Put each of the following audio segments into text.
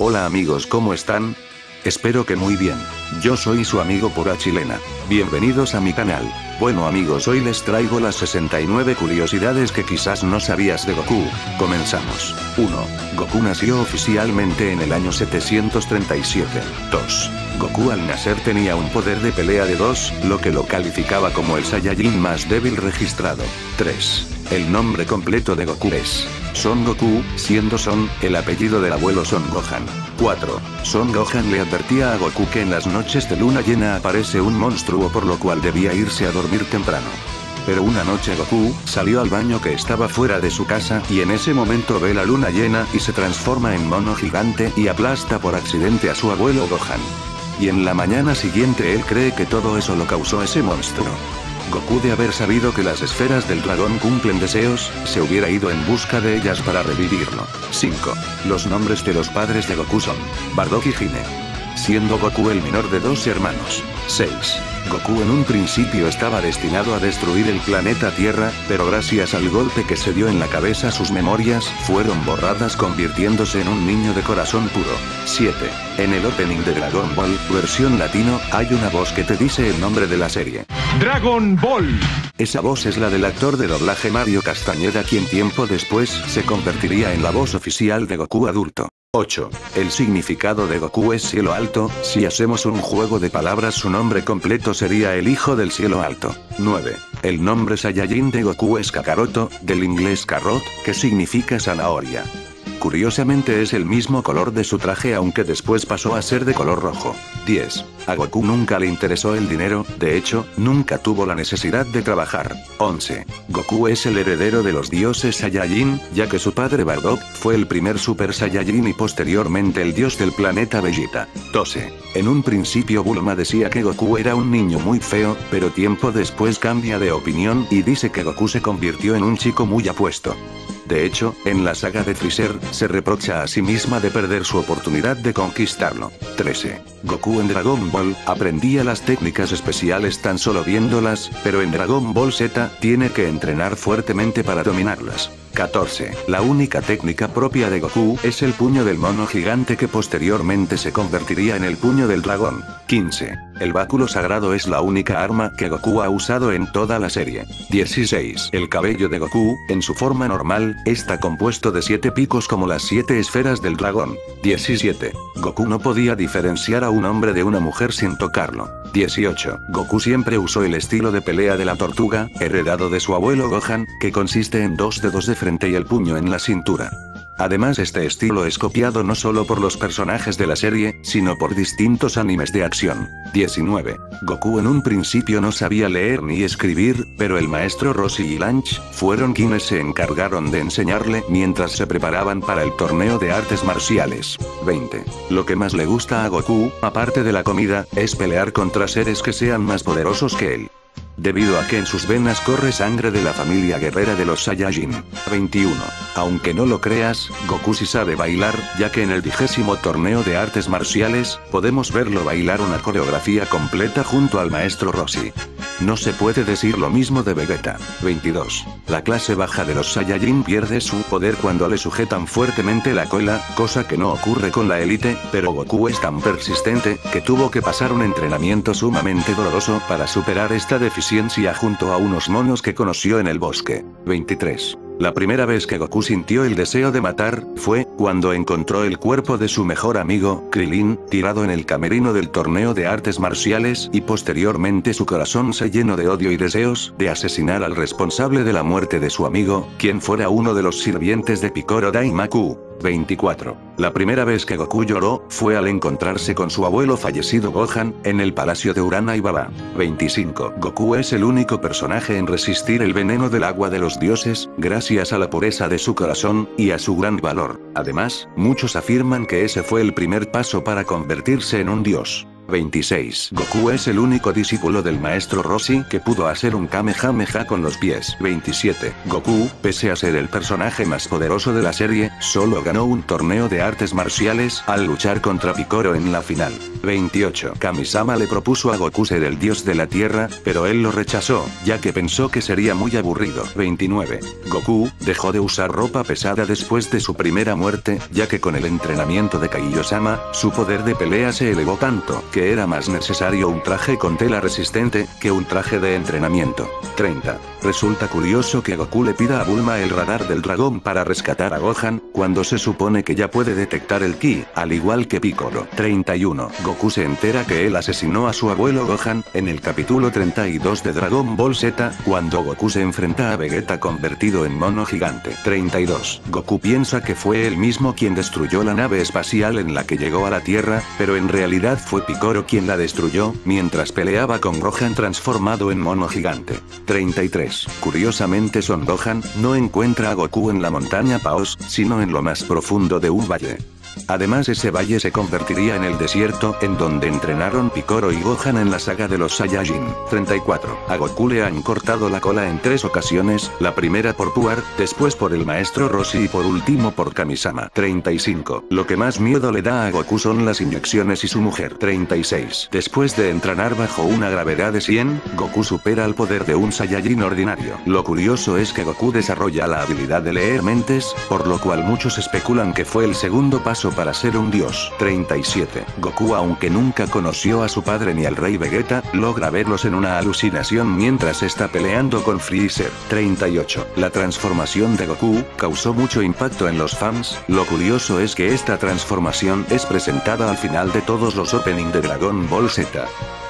Hola amigos, ¿cómo están? Espero que muy bien. Yo soy su amigo pura chilena. Bienvenidos a mi canal. Bueno amigos, hoy les traigo las 69 curiosidades que quizás no sabías de Goku. Comenzamos. 1. Goku nació oficialmente en el año 737. 2. Goku al nacer tenía un poder de pelea de 2, lo que lo calificaba como el Saiyajin más débil registrado. 3. El nombre completo de Goku es Son Goku, siendo Son, el apellido del abuelo Son Gohan. 4. Son Gohan le advertía a Goku que en las noches de luna llena aparece un monstruo por lo cual debía irse a dormir temprano. Pero una noche Goku salió al baño que estaba fuera de su casa y en ese momento ve la luna llena y se transforma en mono gigante y aplasta por accidente a su abuelo Gohan. Y en la mañana siguiente él cree que todo eso lo causó ese monstruo. Goku de haber sabido que las esferas del dragón cumplen deseos, se hubiera ido en busca de ellas para revivirlo. 5. Los nombres de los padres de Goku son Bardock y Hine. Siendo Goku el menor de dos hermanos. 6. Goku en un principio estaba destinado a destruir el planeta Tierra, pero gracias al golpe que se dio en la cabeza sus memorias fueron borradas convirtiéndose en un niño de corazón puro. 7. En el opening de Dragon Ball, versión latino, hay una voz que te dice el nombre de la serie. Dragon Ball. Esa voz es la del actor de doblaje Mario Castañeda quien tiempo después se convertiría en la voz oficial de Goku adulto. 8. El significado de Goku es cielo alto, si hacemos un juego de palabras su nombre completo sería el hijo del cielo alto. 9. El nombre Saiyajin de Goku es Kakaroto, del inglés carrot, que significa zanahoria. Curiosamente es el mismo color de su traje aunque después pasó a ser de color rojo. 10. A Goku nunca le interesó el dinero, de hecho, nunca tuvo la necesidad de trabajar. 11. Goku es el heredero de los dioses Saiyajin, ya que su padre Bardock fue el primer Super Saiyajin y posteriormente el dios del planeta Vegeta. 12. En un principio Bulma decía que Goku era un niño muy feo, pero tiempo después cambia de opinión y dice que Goku se convirtió en un chico muy apuesto. De hecho, en la saga de Freezer, se reprocha a sí misma de perder su oportunidad de conquistarlo. 13. Goku en Dragon Ball, aprendía las técnicas especiales tan solo viéndolas, pero en Dragon Ball Z, tiene que entrenar fuertemente para dominarlas. 14. La única técnica propia de Goku es el puño del mono gigante que posteriormente se convertiría en el puño del dragón. 15. El báculo sagrado es la única arma que Goku ha usado en toda la serie. 16. El cabello de Goku, en su forma normal, está compuesto de 7 picos como las 7 esferas del dragón. 17. Goku no podía diferenciar a un hombre de una mujer sin tocarlo. 18. Goku siempre usó el estilo de pelea de la tortuga, heredado de su abuelo Gohan, que consiste en dos dedos de frente y el puño en la cintura. Además este estilo es copiado no solo por los personajes de la serie, sino por distintos animes de acción. 19. Goku en un principio no sabía leer ni escribir, pero el maestro Rossi y Lanch fueron quienes se encargaron de enseñarle mientras se preparaban para el torneo de artes marciales. 20. Lo que más le gusta a Goku, aparte de la comida, es pelear contra seres que sean más poderosos que él debido a que en sus venas corre sangre de la familia guerrera de los Saiyajin. 21. Aunque no lo creas, Goku sí sabe bailar, ya que en el vigésimo torneo de artes marciales, podemos verlo bailar una coreografía completa junto al maestro Rossi. No se puede decir lo mismo de Vegeta. 22. La clase baja de los Saiyajin pierde su poder cuando le sujetan fuertemente la cola, cosa que no ocurre con la élite, pero Goku es tan persistente, que tuvo que pasar un entrenamiento sumamente doloroso para superar esta deficiencia junto a unos monos que conoció en el bosque. 23. La primera vez que Goku sintió el deseo de matar, fue, cuando encontró el cuerpo de su mejor amigo, Krilin, tirado en el camerino del torneo de artes marciales y posteriormente su corazón se llenó de odio y deseos de asesinar al responsable de la muerte de su amigo, quien fuera uno de los sirvientes de Picoro Daimaku. 24. La primera vez que Goku lloró, fue al encontrarse con su abuelo fallecido Gohan, en el palacio de Urana y Baba. 25. Goku es el único personaje en resistir el veneno del agua de los dioses, gracias a la pureza de su corazón, y a su gran valor. Además, muchos afirman que ese fue el primer paso para convertirse en un dios. 26. Goku es el único discípulo del maestro Rossi que pudo hacer un Kamehameha con los pies. 27. Goku, pese a ser el personaje más poderoso de la serie, solo ganó un torneo de artes marciales al luchar contra Picoro en la final. 28. Kamisama le propuso a Goku ser el dios de la tierra, pero él lo rechazó, ya que pensó que sería muy aburrido. 29. Goku, dejó de usar ropa pesada después de su primera muerte, ya que con el entrenamiento de Kaiyosama, su poder de pelea se elevó tanto, que era más necesario un traje con tela resistente, que un traje de entrenamiento. 30. Resulta curioso que Goku le pida a Bulma el radar del dragón para rescatar a Gohan, cuando se supone que ya puede detectar el ki, al igual que Piccolo. 31. Goku se entera que él asesinó a su abuelo Gohan, en el capítulo 32 de Dragon Ball Z, cuando Goku se enfrenta a Vegeta convertido en mono gigante. 32. Goku piensa que fue él mismo quien destruyó la nave espacial en la que llegó a la Tierra, pero en realidad fue Picoro quien la destruyó, mientras peleaba con Gohan transformado en mono gigante. 33. Curiosamente Son Gohan, no encuentra a Goku en la montaña Paos, sino en lo más profundo de un valle. Además ese valle se convertiría en el desierto, en donde entrenaron Picoro y Gohan en la saga de los Saiyajin. 34. A Goku le han cortado la cola en tres ocasiones, la primera por Puar, después por el maestro Rossi y por último por Kamisama. 35. Lo que más miedo le da a Goku son las inyecciones y su mujer. 36. Después de entrenar bajo una gravedad de 100, Goku supera el poder de un Saiyajin ordinario. Lo curioso es que Goku desarrolla la habilidad de leer mentes, por lo cual muchos especulan que fue el segundo paso para ser un dios. 37. Goku aunque nunca conoció a su padre ni al rey Vegeta, logra verlos en una alucinación mientras está peleando con Freezer. 38. La transformación de Goku, causó mucho impacto en los fans, lo curioso es que esta transformación es presentada al final de todos los opening de Dragon Ball Z.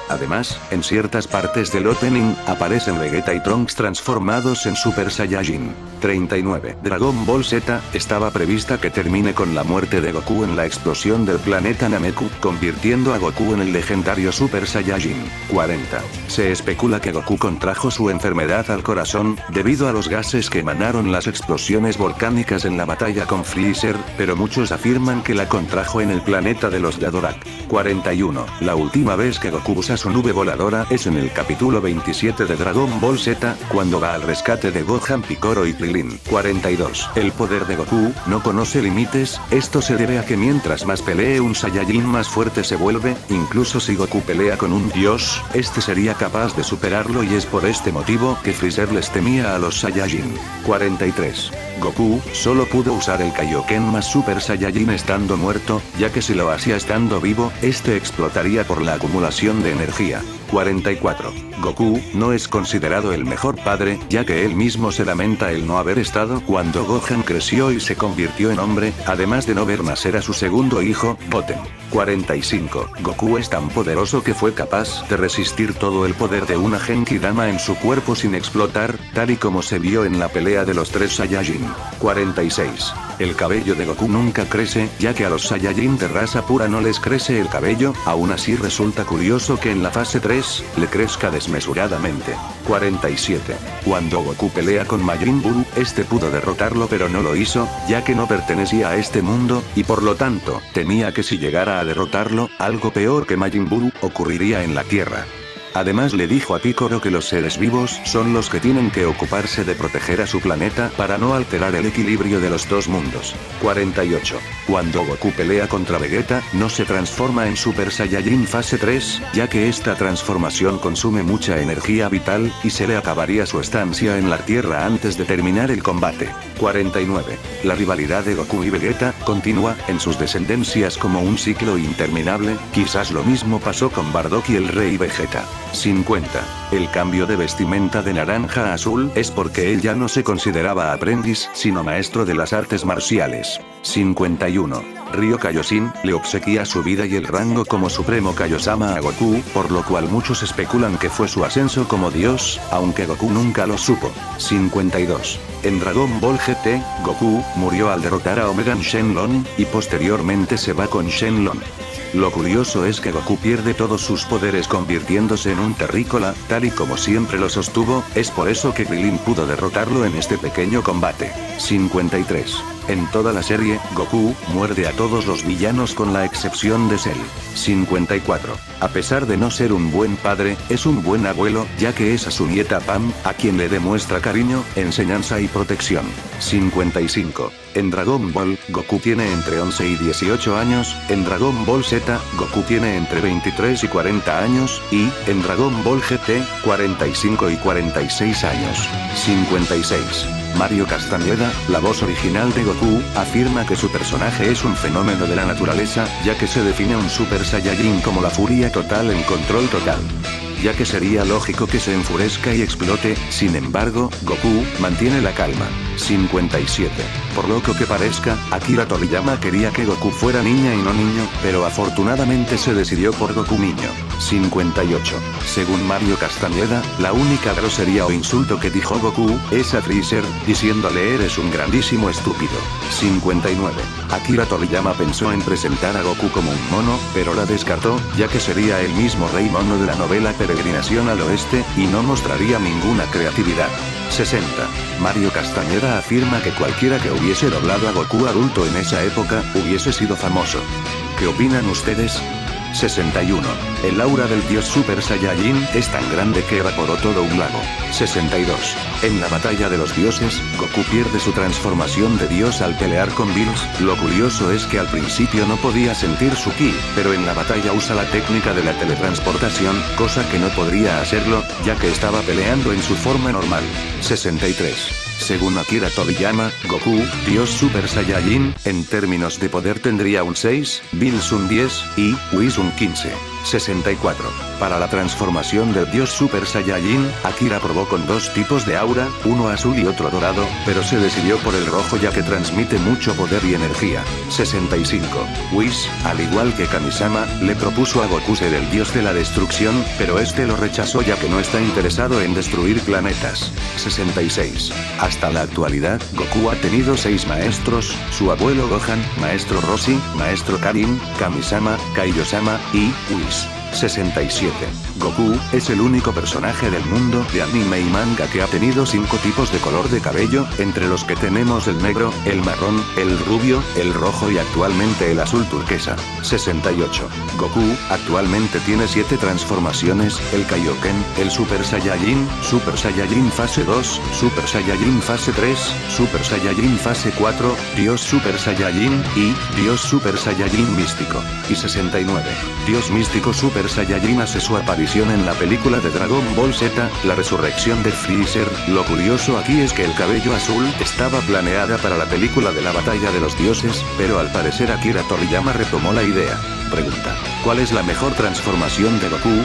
Además, en ciertas partes del opening, aparecen Vegeta y Trunks transformados en Super Saiyajin. 39. Dragon Ball Z, estaba prevista que termine con la muerte de Goku en la explosión del planeta Nameku, convirtiendo a Goku en el legendario Super Saiyajin. 40. Se especula que Goku contrajo su enfermedad al corazón, debido a los gases que emanaron las explosiones volcánicas en la batalla con Freezer, pero muchos afirman que la contrajo en el planeta de los Yadorak. 41. La última vez que Goku usa su nube voladora es en el capítulo 27 de Dragon Ball Z, cuando va al rescate de Gohan Picoro y Krillin. 42. El poder de Goku, no conoce límites, esto se debe a que mientras más pelee un Saiyajin más fuerte se vuelve, incluso si Goku pelea con un dios, este sería capaz de superarlo y es por este motivo que Freezer les temía a los Saiyajin. 43. Goku, solo pudo usar el Kaioken más Super Saiyajin estando muerto, ya que si lo hacía estando vivo, este explotaría por la acumulación de energía. 44. Goku, no es considerado el mejor padre, ya que él mismo se lamenta el no haber estado cuando Gohan creció y se convirtió en hombre, además de no ver nacer a su segundo hijo, Goten. 45. Goku es tan poderoso que fue capaz de resistir todo el poder de una Genki Dama en su cuerpo sin explotar, tal y como se vio en la pelea de los tres Saiyajin. 46. El cabello de Goku nunca crece, ya que a los Saiyajin de raza pura no les crece el cabello, aún así resulta curioso que en la fase 3, le crezca desmesuradamente. 47. Cuando Goku pelea con Majin Buu, este pudo derrotarlo pero no lo hizo, ya que no pertenecía a este mundo, y por lo tanto, temía que si llegara a derrotarlo, algo peor que Majin Buu, ocurriría en la Tierra. Además le dijo a Piccolo que los seres vivos son los que tienen que ocuparse de proteger a su planeta para no alterar el equilibrio de los dos mundos. 48. Cuando Goku pelea contra Vegeta, no se transforma en Super Saiyajin fase 3, ya que esta transformación consume mucha energía vital, y se le acabaría su estancia en la Tierra antes de terminar el combate. 49. La rivalidad de Goku y Vegeta continúa en sus descendencias como un ciclo interminable, quizás lo mismo pasó con Bardock y el rey Vegeta. 50. El cambio de vestimenta de naranja a azul es porque él ya no se consideraba aprendiz, sino maestro de las artes marciales. 51. Ryo Kaioshin le obsequia su vida y el rango como Supremo Kaiosama a Goku, por lo cual muchos especulan que fue su ascenso como dios, aunque Goku nunca lo supo. 52. En Dragon Ball GT, Goku murió al derrotar a Omega Shenlong, y posteriormente se va con Shenlong. Lo curioso es que Goku pierde todos sus poderes convirtiéndose en un terrícola, tal y como siempre lo sostuvo, es por eso que Krillin pudo derrotarlo en este pequeño combate. 53. En toda la serie, Goku muerde a todos los villanos con la excepción de Cell. 54. A pesar de no ser un buen padre, es un buen abuelo, ya que es a su nieta Pam, a quien le demuestra cariño, enseñanza y protección. 55. En Dragon Ball, Goku tiene entre 11 y 18 años, en Dragon Ball Z, Goku tiene entre 23 y 40 años, y, en Dragon Ball GT, 45 y 46 años. 56. Mario Castañeda, la voz original de Goku, afirma que su personaje es un fenómeno de la naturaleza, ya que se define un Super Saiyajin como la furia total en control total ya que sería lógico que se enfurezca y explote, sin embargo, Goku mantiene la calma. 57. Por loco que parezca, Akira Toriyama quería que Goku fuera niña y no niño, pero afortunadamente se decidió por Goku niño. 58. Según Mario Castañeda, la única grosería o insulto que dijo Goku, es a Freezer, diciéndole eres un grandísimo estúpido. 59. Akira Toriyama pensó en presentar a Goku como un mono, pero la descartó, ya que sería el mismo rey mono de la novela Peregrinación al Oeste, y no mostraría ninguna creatividad. 60. Mario Castañeda afirma que cualquiera que hubiese doblado a Goku adulto en esa época, hubiese sido famoso. ¿Qué opinan ustedes? 61. El aura del dios Super Saiyajin es tan grande que evaporó todo un lago. 62. En la batalla de los dioses, Goku pierde su transformación de dios al pelear con Bills, lo curioso es que al principio no podía sentir su ki, pero en la batalla usa la técnica de la teletransportación, cosa que no podría hacerlo, ya que estaba peleando en su forma normal. 63. Según Akira Toriyama, Goku, Dios Super Saiyajin, en términos de poder tendría un 6, Bills un 10, y Whis un 15. 64. Para la transformación del dios Super Saiyajin, Akira probó con dos tipos de aura, uno azul y otro dorado, pero se decidió por el rojo ya que transmite mucho poder y energía. 65. Whis, al igual que Kamisama, le propuso a Goku ser el dios de la destrucción, pero este lo rechazó ya que no está interesado en destruir planetas. 66. Hasta la actualidad, Goku ha tenido seis maestros, su abuelo Gohan, maestro Roshi, maestro Karin, Kamisama, Kaiyosama, y Whis. 67. Goku, es el único personaje del mundo de anime y manga que ha tenido cinco tipos de color de cabello, entre los que tenemos el negro, el marrón, el rubio, el rojo y actualmente el azul turquesa. 68. Goku, actualmente tiene siete transformaciones, el Kaioken, el Super Saiyajin, Super Saiyajin fase 2, Super Saiyajin fase 3, Super Saiyajin fase 4, Dios Super Saiyajin, y, Dios Super Saiyajin místico. Y 69. Dios místico Super Saiyajin hace su aparición en la película de Dragon Ball Z, la resurrección de Freezer, lo curioso aquí es que el cabello azul estaba planeada para la película de la batalla de los dioses, pero al parecer Akira Toriyama retomó la idea. Pregunta, ¿cuál es la mejor transformación de Goku?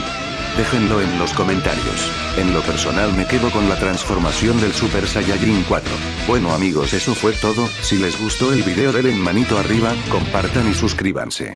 Déjenlo en los comentarios. En lo personal me quedo con la transformación del Super Saiyajin 4. Bueno amigos eso fue todo, si les gustó el video denle manito arriba, compartan y suscríbanse.